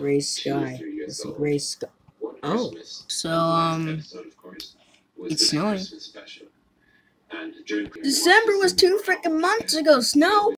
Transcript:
gray sky. It's a gray sky. Oh, So, um, it's snowing. December was two freaking months ago. Snow.